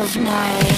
of night.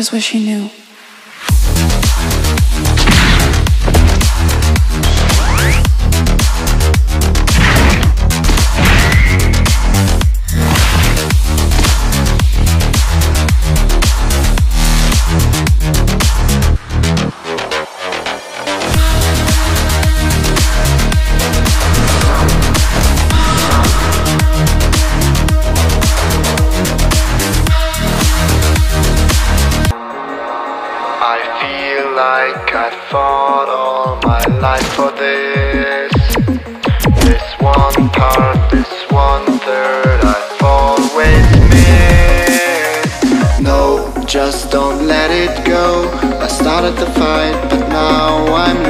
I just wish he knew. like I'd fought all my life for this. This one part, this one third I've always missed. No, just don't let it go. I started the fight, but now I'm